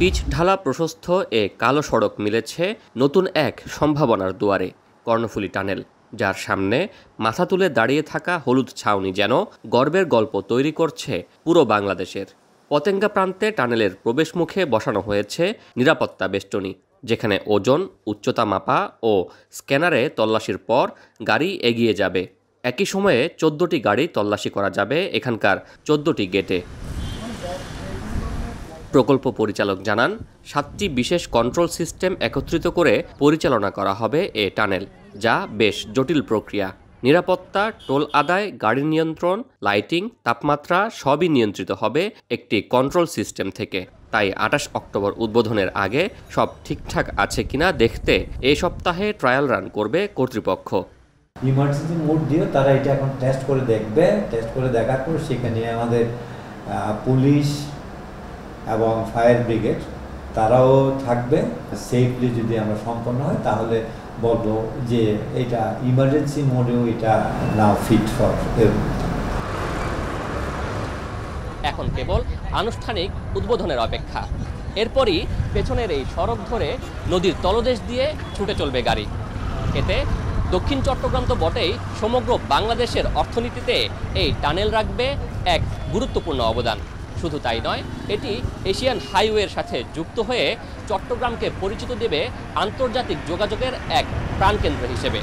Pitch ঢালা প্রশস্ত এ কালো সড়ক মিলেছে নতুন এক সম্ভাবনার দুয়ারে, কর্ণফুলী টানেল, যার সামনে মাথা তুলে দাঁড়িয়ে থাকা হলুদ ছাউনি যেন গর্বের গল্প তৈরি করছে পুরো বাংলাদেশের। পতেঙ্গা প্রান্তে টানেলের প্রবেশ মুখে বসানো হয়েছে নিরাপত্তা বেষ্টনী, যেখানে ওজন, উচ্চতা মাপা ও স্ক্যানারে তল্লাশির পর গাড়ি এগিয়ে যাবে। একই সময়ে চোদ্দটি গাড়ি তল্লাশি করা যাবে এখানকার চোদ্দটি গেটে। প্রকল্প পরিচালক জানান, সাতটি বিশেষ কন্ট্রোল সিস্টেম একত্রিত করে পরিচালনা করা হবে এ টানেল, যা বেশ জটিল প্রক্রিয়া। নিরাপত্তা, টোল আদায়, গাড়ি নিয়ন্ত্রণ, লাইটিং, তাপমাত্রা সবই নিয়ন্ত্রিত হবে একটি কন্ট্রোল সিস্টেম থেকে। তাই আঠাশ অক্টোবর উদ্বোধনের আগে সব ঠিকঠাক আছে কিনা দেখতে এ সপ্তাহে ট্রায়াল রান করবে কর্তৃপক্ষ। ইমার্জেন্সি মোড দিয়েও তারা এটা এখন টেস্ট করে দেখবে। টেস্ট করে দেখার পর সেখানে আমাদের পুলিশ এবং ফায়ার ব্রিগেড, তারাও থাকবে সেফলি যদি আমরা সম্পন্ন হয়, তাহলে বলব যে এটা ইমার্জেন্সি মোডেও এটা নাও ফিট ফর এখন কেবল আনুষ্ঠানিক উদ্বোধনের অপেক্ষা। এরপরই পেছনের এই সড়ক ধরে নদীর তলদেশ দিয়ে ছুটে চলবে গাড়ি। এতে দক্ষিণ চট্টগ্রাম তো বটেই, সমগ্র বাংলাদেশের অর্থনীতিতে এই টানেল রাখবে এক গুরুত্বপূর্ণ অবদান। শুধু তাই নয় এটি এশিয়ান হাইওয়ের সাথে যুক্ত হয়ে চট্টগ্রামকে পরিচিত দেবে আন্তর্জাতিক যোগাযোগের এক প্রাণকেন্দ্র হিসেবে।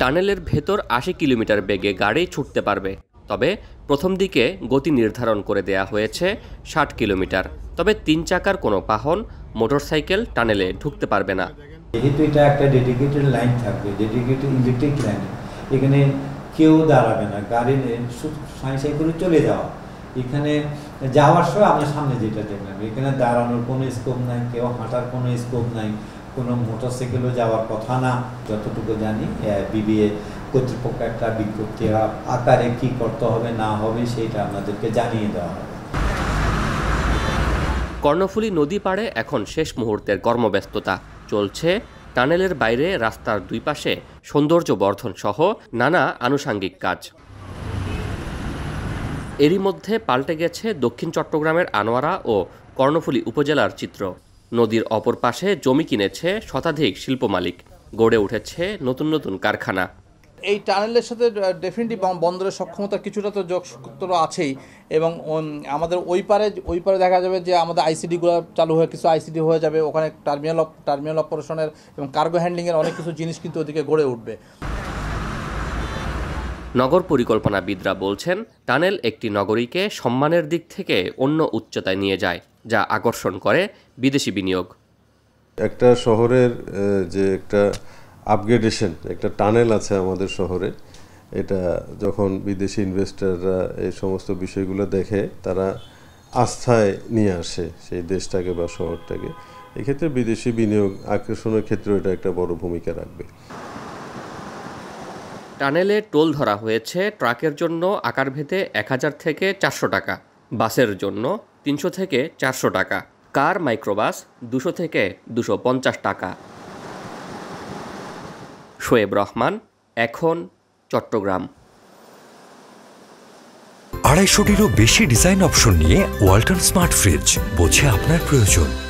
টানেলের ভেতর আশি কিলোমিটার বেগে গাড়ি ছুটতে পারবে তবে প্রথম দিকে গতি নির্ধারণ করে দেয়া হয়েছে ষাট কিলোমিটার। তবে তিন চাকার কোনো বাহন মোটরসাইকেল টানেলে ঢুকতে পারবে না। যেহেতু এটা একটা ডেডিকেটেড লাইন থাকবে ডেডিকেটেড ইলেকট্রিক লাইন এখানে কেউ দাঁড়াবে না, গাড়ি সাই সাই করে চলে যাওয়া। এখানে যাওয়ার সময় আমরা সামনে যেটা দেখলাম, এখানে দাঁড়ানোর কোনো স্কোপ নাই, কেউ হাঁটার কোনো স্কোপ নাই, কোনো মোটর মোটরসাইকেলও যাওয়ার কথা না, যতটুকু জানি বিবিএ কর্তৃপক্ষ একটা বিজ্ঞপ্তি আকারে কি করতে হবে, না হবে সেইটা আপনাদেরকে জানিয়ে দেওয়া হবে। কর্ণফুলী নদী পাড়ে এখন শেষ মুহূর্তের কর্মব্যস্ততা। চলছে টানেলের বাইরে রাস্তার দুই পাশে সৌন্দর্য বর্ধন সহ নানা আনুষাঙ্গিক কাজ। এরই মধ্যে পাল্টে গেছে দক্ষিণ চট্টগ্রামের আনোয়ারা ও কর্ণফুলী উপজেলার চিত্র। নদীর অপর পাশে জমি কিনেছে শতাধিক শিল্প মালিক গড়ে উঠেছে নতুন নতুন কারখানা। এই টানেলের সাথে ডেফিনেটলি বন্দরের সক্ষমতা কিছুটা তো যোগসূত্র আছেই। এবং আমাদের ওই পারে ওই পারে দেখা যাবে যে আমাদের আইসিডিগুলো চালু হয়ে কিছু আইসিডি হয়ে যাবে। ওখানে টার্মিনাল টার্মিনাল অপারেশনের এবং কার্গো হ্যান্ডলিংয়ের অনেক কিছু জিনিস কিন্তু ওদিকে গড়ে উঠবে। নগর পরিকল্পনাবিদরা বলছেন টানেল একটি নগরীকে সম্মানের দিক থেকে অন্য উচ্চতায় নিয়ে যায় যা আকর্ষণ করে বিদেশি বিনিয়োগ। একটা শহরের যে একটা আপগ্রেডেশন একটা টানেল আছে আমাদের শহরে। এটা যখন বিদেশি ইনভেস্টাররা এই সমস্ত বিষয়গুলো দেখে, তারা আস্থায় নিয়ে আসে সেই দেশটাকে বা শহরটাকে। এক্ষেত্রে বিদেশি বিনিয়োগ আকর্ষণের ক্ষেত্রে এটা একটা বড় ভূমিকা রাখবে। টানেলে টোল ধরা হয়েছে ট্রাকের জন্য আকার ভেদে এক হাজার থেকে চারশো টাকা, বাসের জন্য তিনশো থেকে চারশো টাকা কার মাইক্রোবাস দুশো থেকে দুশো পঞ্চাশ টাকা। শোয়েব রহমান, এখন চট্টগ্রাম। আড়াইশোটিরও বেশি ডিজাইন অপশন নিয়ে ওয়াল্টন স্মার্ট ফ্রিজ, বোঝে আপনার প্রয়োজন।